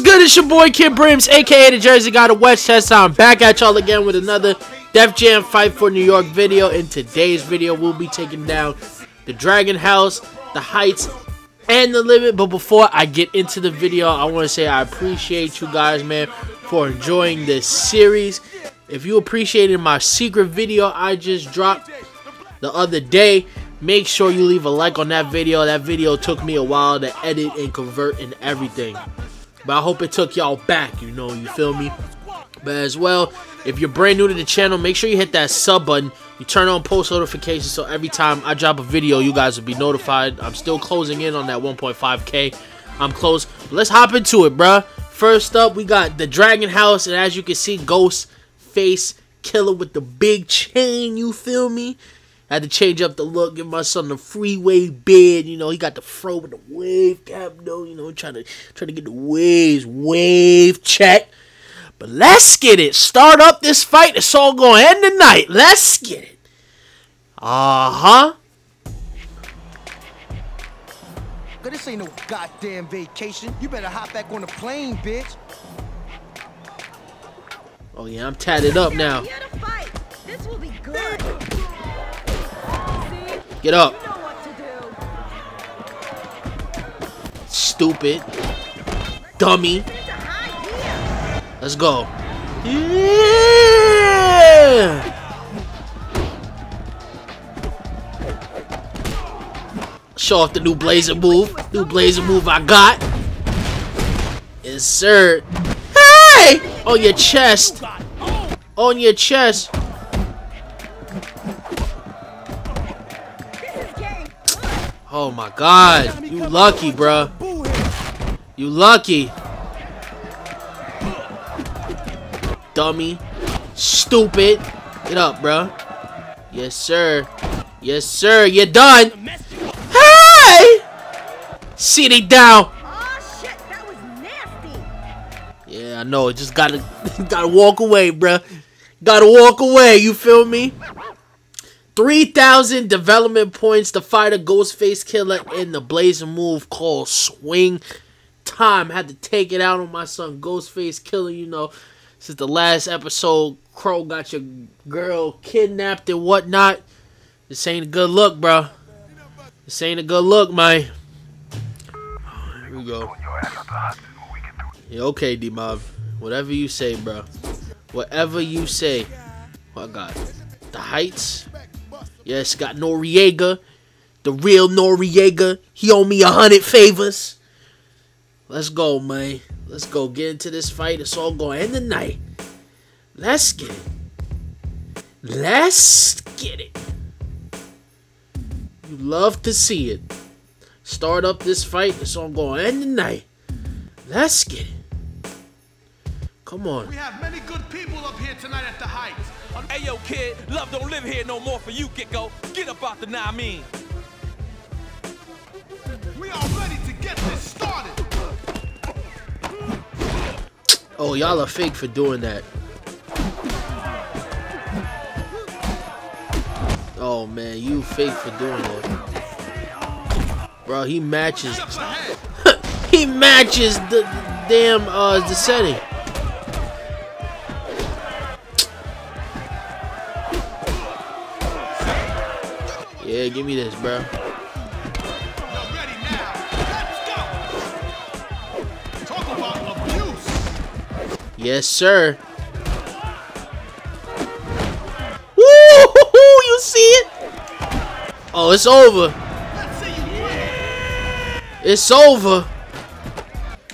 what's good? It's your boy Kid Brims, aka the Jersey Guy, the West Chest. I'm back at y'all again with another Def Jam Fight for New York video. In today's video, we'll be taking down the Dragon House, the Heights, and the Limit. But before I get into the video, I want to say I appreciate you guys, man, for enjoying this series. If you appreciated my secret video I just dropped the other day, make sure you leave a like on that video. That video took me a while to edit and convert and everything. But I hope it took y'all back, you know, you feel me? But as well, if you're brand new to the channel, make sure you hit that sub button. You turn on post notifications so every time I drop a video, you guys will be notified. I'm still closing in on that 1.5k. I'm close. Let's hop into it, bruh. First up, we got the Dragon House, and as you can see, Ghost Face Killer with the big chain, you feel me? Had to change up the look, give my son the freeway bed. You know, he got the fro with the wave cap, though. You know, trying to trying to get the waves wave check. But let's get it. Start up this fight. It's all going to end tonight. Let's get it. Uh huh. Cause this ain't no goddamn vacation. You better hop back on the plane, bitch. Oh yeah, I'm tatted up now. Here to fight. This will be good. Get up. You know what to do. Stupid. Dummy. It's a high here. Let's go. Yeah! Show off the new blazer move. New blazer move I got. Yes, sir. Hey! On your chest. On your chest. Oh my god. You lucky, bruh. You lucky. Dummy. Stupid. Get up, bruh. Yes, sir. Yes, sir. You're done. Hey! Sit down. Yeah, I know. Just gotta, gotta walk away, bruh. Gotta walk away. You feel me? 3,000 development points to fight a Ghostface Killah in the blazing move called Swing Time. Had to take it out on my son Ghostface Killah, you know. Since the last episode, Crow got your girl kidnapped and whatnot. This ain't a good look, bro. This ain't a good look, man. Here we go. Yeah, okay, D-Mob. Whatever you say, bro. Whatever you say. What I got? The Heights. Yes, got Noriega. The real Noriega. He owe me a hundred favors. Let's go, man. Let's go get into this fight. It's all going to end the night. Let's get it. Let's get it. You love to see it. Start up this fight. It's all going to end the night. Let's get it. Come on. We have many good people up here tonight at the Heights. Hey yo, kid, love don't live here no more for you, Gecko. Get up out the nah I mean. We are ready to get this started. Oh, y'all are fake for doing that. Oh man, you fake for doing that. Bro, he matches he matches the, the damn uh the setting. Yeah, give me this, bro. Yes, sir. Woo! You see it? Oh, it's over. It's over.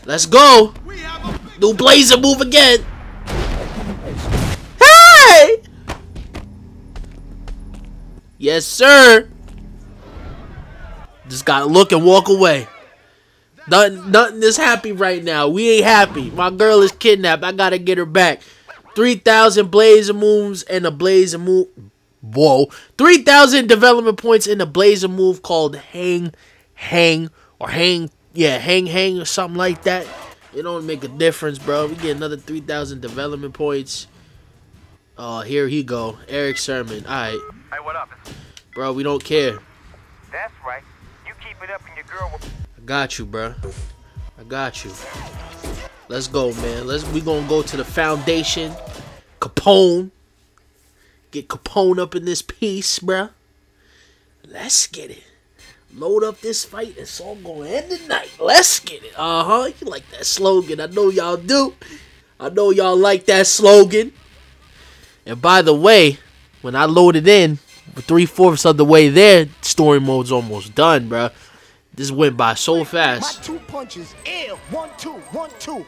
Let's go. Do blazer move again. Hey! Yes, sir. Just gotta look and walk away. Nothing, nothing is happy right now. We ain't happy. My girl is kidnapped. I gotta get her back. 3,000 blazer moves and a blazer move. Whoa. 3,000 development points in a blazer move called Hang, Hang, or Hang, yeah, Hang, Hang, or something like that. It don't make a difference, bro. We get another 3,000 development points. Oh, here he go. Erick Sermon. All right. Hey, what up? Bro, we don't care. That's right. Keep it up and your girl will... I got you, bro. I got you. Let's go, man. Let's we gonna go to the foundation. Capone. Get Capone up in this piece, bruh. Let's get it. Load up this fight. It's all gonna end tonight. Let's get it. Uh huh. You like that slogan? I know y'all do. I know y'all like that slogan. And by the way, when I loaded in, three fourths of the way there, story mode's almost done, bruh. This went by so My fast. two punches, ill. One, two, one, two.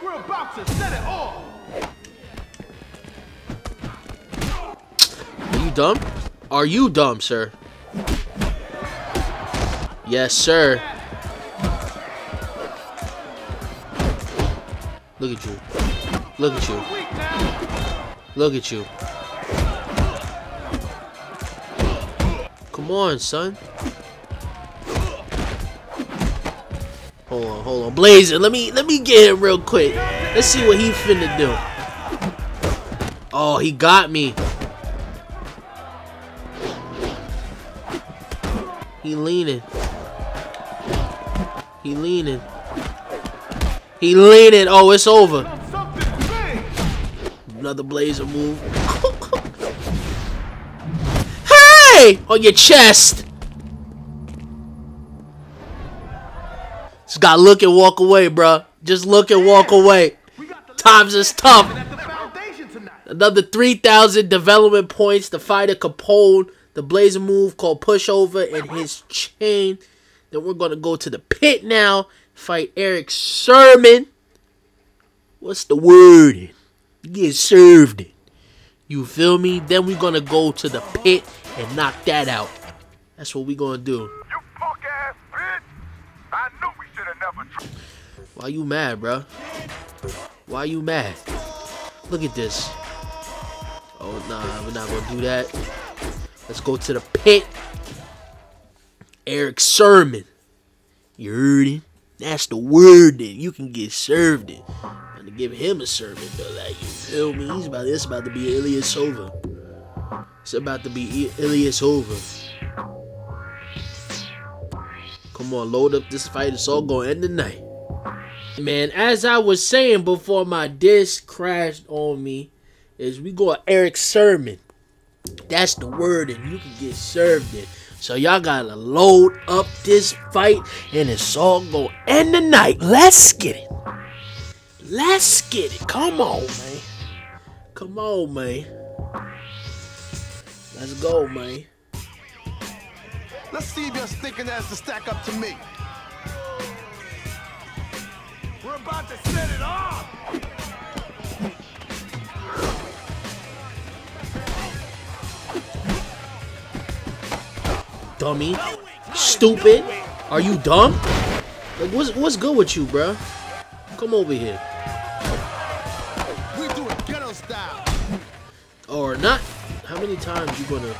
We're about to set it off. Are you dumb? Are you dumb, sir? Yes, sir. Look at you. Look at you. Look at you. Come on, son. Hold on, hold on. Blazer, let me let me get him real quick. Let's see what he finna do. Oh, he got me. He leaning. He leaning. He leaning. Oh, it's over. Another blazer move. Hey! On your chest! Just gotta look and walk away, bruh. Just look and walk away. We got the Times is tough. at the foundation tonight. Another 3,000 development points to fight a Capone. The blazer move called pushover and his chain. Then we're gonna go to the pit now. Fight Erick Sermon. What's the word? You get served it. You feel me? Then we're gonna go to the pit and knock that out. That's what we gonna do. You punk ass bitch! I knew we should have never tried. Why you mad, bruh? Why you mad? Look at this. Oh nah, we're not gonna do that. Let's go to the pit. Erick Sermon. You heard it? That's the word then. You can get served it. Gonna give him a sermon though, like you feel me? He's about it's about to be Ilias over. It's about to be Ilias over. Come on, load up this fight. It's all gonna end tonight. Man, as I was saying before my disc crashed on me, is we got Erick Sermon. That's the word, and you can get served it. So y'all gotta load up this fight, and it's all gonna end tonight. Let's get it. Let's get it. Come on, man. Come on, man. Let's go, man. Let's see if your stinking ass to stack up to me. We're about to set it off. Dummy. Stupid. Are you dumb? Like, what's what's good with you, bruh? Come over here. We do it ghetto style. Or not. How many times you gonna?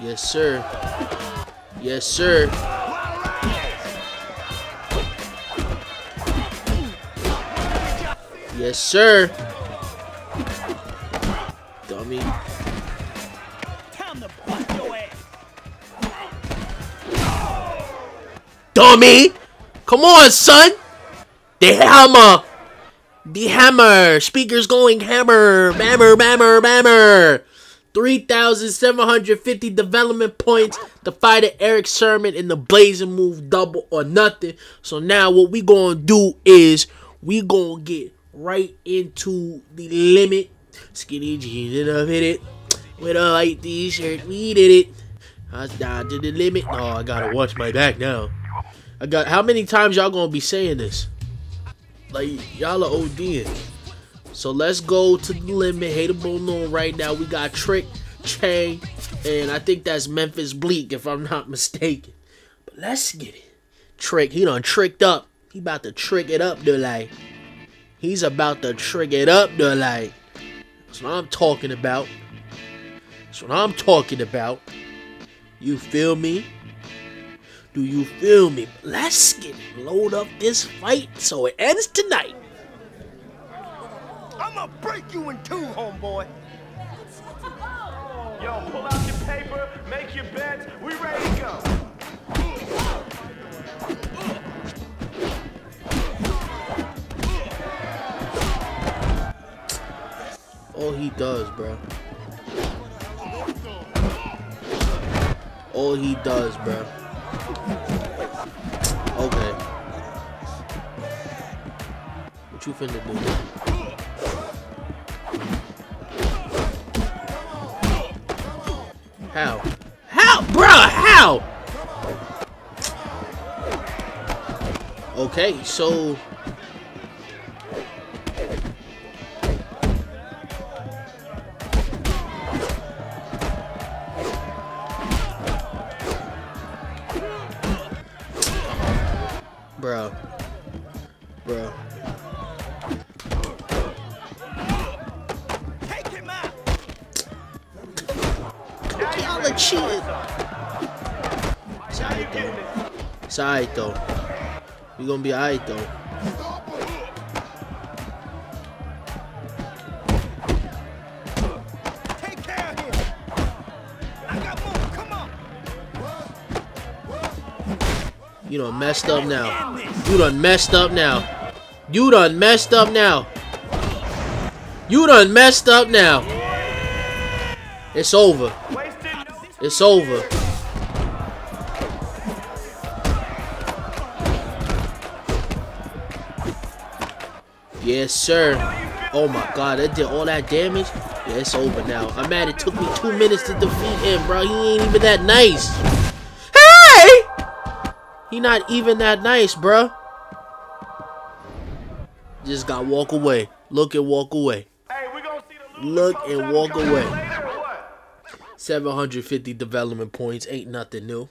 Yes, sir. Yes, sir. Yes, sir. Dummy. Dummy! Come on, son! The hammer! The hammer! Speakers going hammer! Bammer, bammer, bammer! 3,750 development points to fight at Erick Sermon in the blazing move double or nothing. So now what we gonna do is we gonna get right into the limit. Skinny jeans and I hit it. With a white t-shirt, we did it. I was down to the limit. Oh, I gotta watch my back now. I got how many times y'all gonna be saying this? Like y'all are ODing. So let's go to the limit. Hateable known right now. We got Trick, Chain, and I think that's Memphis Bleek, if I'm not mistaken. But let's get it. Trick, he done tricked up. He about to trick it up though, like. He's about to trick it up though, like. That's what I'm talking about. That's what I'm talking about. You feel me? Do you feel me? Let's get blowed up this fight so it ends tonight. I'ma break you in two, homeboy. Yo, pull out your paper, make your beds. we ready to go. All he does, bro. All he does, bro. Okay. What you finna do? How? How? Bruh, how? Okay, so... Bro. Bro. Y'all are cheating. It's alright though. It's alright though. We gonna be alright though. You done messed up now. You done messed up now. You done messed up now. You done messed up now. It's over. It's over. Yes, sir. Oh my god, that did all that damage? Yeah, it's over now. I'm mad it took me two minutes to defeat him, bro. He ain't even that nice. He not even that nice, bruh. Just got walk away. Look and walk away. Hey, we gonna see the Look and walk away. later or what? 750 development points. Ain't nothing new.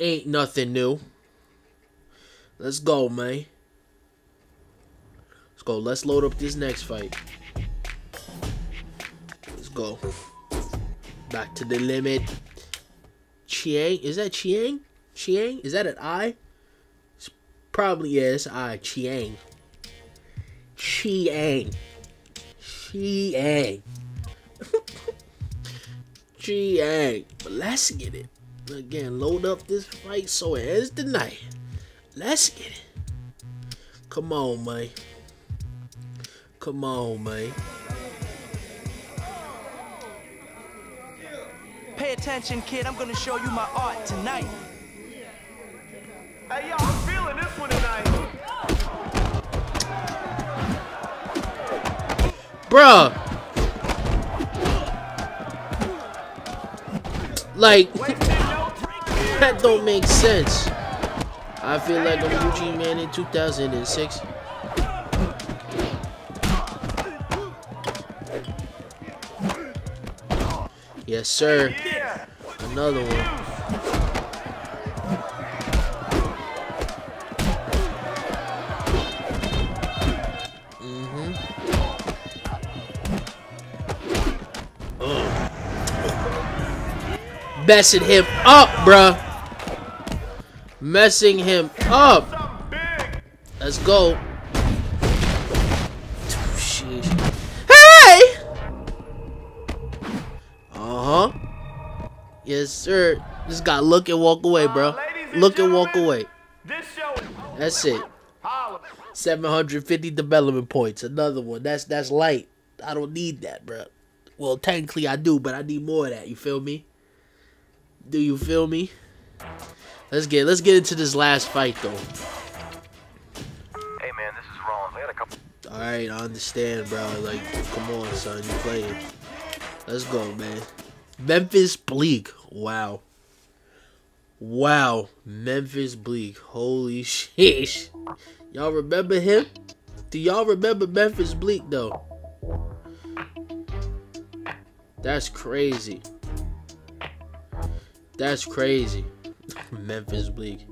Ain't nothing new. Let's go, man. Let's go. Let's load up this next fight. Let's go. Back to the limit. Chiang? Is that Chiang? Chiang? Is that an I? It's probably, yeah, I. Chiang. Chiang. Chiang. Chiang. But let's get it. Again, load up this fight so it ends the night. Let's get it. Come on, man. Come on, man. Pay attention, kid. I'm gonna show you my art tonight. Hey, y'all, I'm feeling this one tonight. Bruh. Like, that don't make sense. I feel like I'm Gucci Mane in 2006. Yes, sir. Another one. Messing him up, bruh. Messing him up. Let's go. Hey! Uh huh. Yes, sir. Just got look and walk away, bro. Look and walk away. That's it. 750 development points. Another one. That's that's light. I don't need that, bro. Well, technically I do, but I need more of that. You feel me? Do you feel me? Let's get let's get into this last fight though. Hey man, this is Rollins. I got a couple. All right, I understand, bro. Like, come on, son, you playing. Let's go, man. Memphis Bleek. Wow. Wow. Memphis Bleek. Holy shit. Y'all remember him? Do y'all remember Memphis Bleek, though? That's crazy. That's crazy. Memphis Bleek.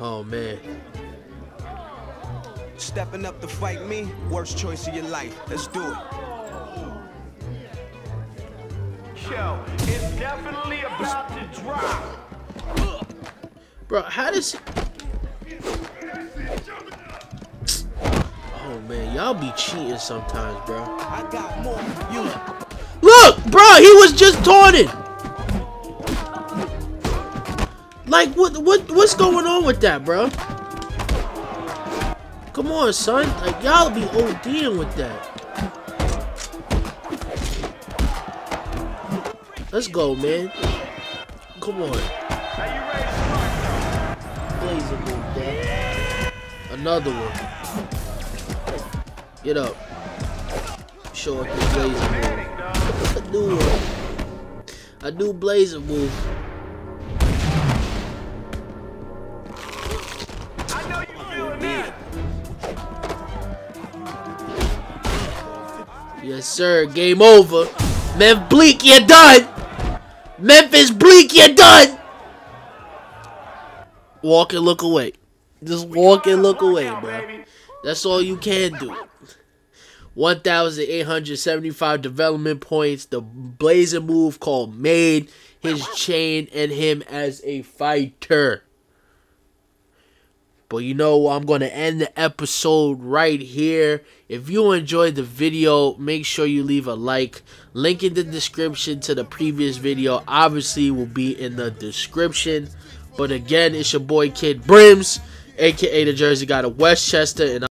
Oh, man. Stepping up to fight me, worst choice of your life. Let's do it. Yo, it's definitely about to drop. Bro, how does... Oh, man. Y'all be cheating sometimes, bro. I got more you. Look, bro, he was just taunted. Like, what, what, what's going on with that, bro? Come on, son. Like, y'all be ODing with that. Let's go, man. Come on. Another one. Get up. Show up the blazer move. A new one. A new blazer move. I know you feeling that. Yes, sir. Game over. Memphis Bleek, you're done. Memphis Bleek, you're done. Walk and look away. Just walk and look away, bro. That's all you can do. 1,875 development points. The Blazer move called Made. His chain and him as a fighter. But you know, I'm going to end the episode right here. If you enjoyed the video, make sure you leave a like. Link in the description to the previous video obviously will be in the description. But again, it's your boy Kid Brims, aka the Jersey guy of Westchester, and